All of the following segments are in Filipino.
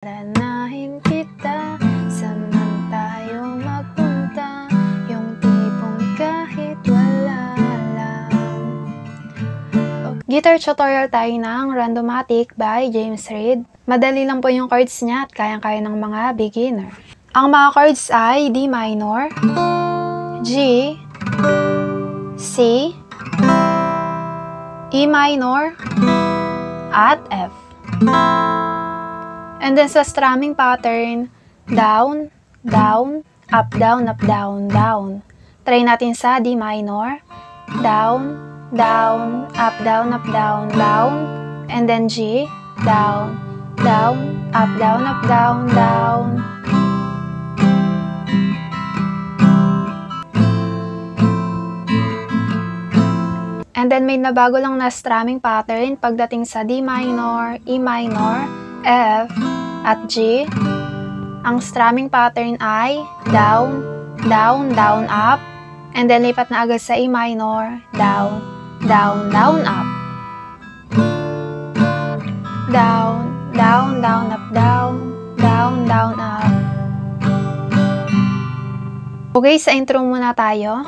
Ranahin kita, saan man tayo magpunta Yung tipong kahit wala lang Okay. Guitar tutorial tayo ng Randomatic by James Reid. Madali lang po yung chords niya at kayang-kaya ng mga beginner. Ang mga chords ay D minor, G, C, E minor, at F. And then sa strumming pattern, down, down, up, down, up, down, down. Try natin sa D minor. Down, down, up, down, up, down, down. And then G, down, down, up, down, up, down, down. And then may nabago lang na strumming pattern pagdating sa D minor, E minor, F, at G. Ang strumming pattern ay down, down, down, up. And then lipat na agad sa E minor, down, down, down, up. Down, down, down, up, down, down, down, up. Okay, sa intro muna tayo.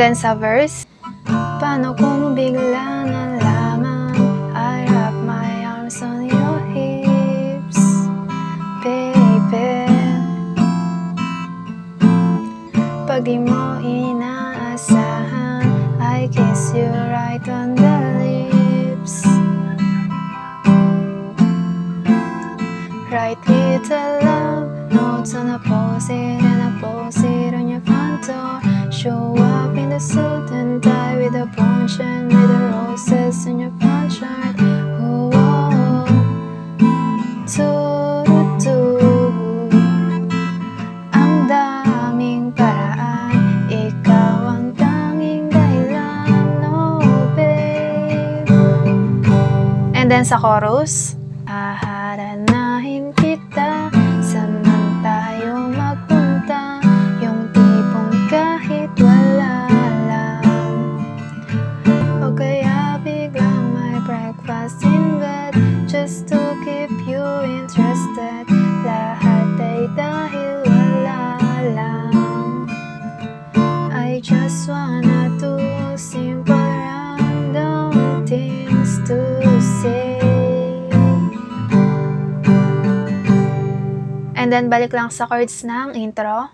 Then sa verse, Paano kung bigla na lamang I wrap my arms on your hips, baby? Pag di mo Then sa chorus, And then balik lang sa chords ng intro.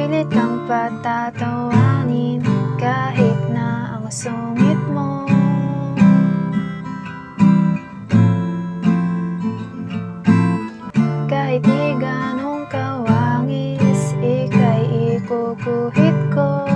Pilit kang patatawanin kahit na ang sungit mo. Kahit di ganong kawangis, ika'y ikukuhit ko.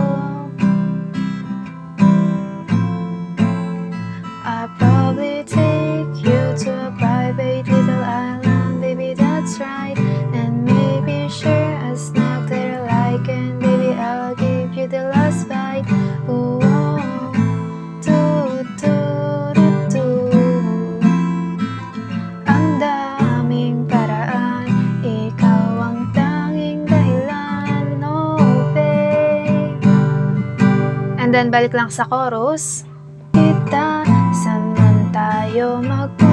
Then balik lang sa chorus. Kita, saan man tayo magpunta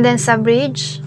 And then sa bridge.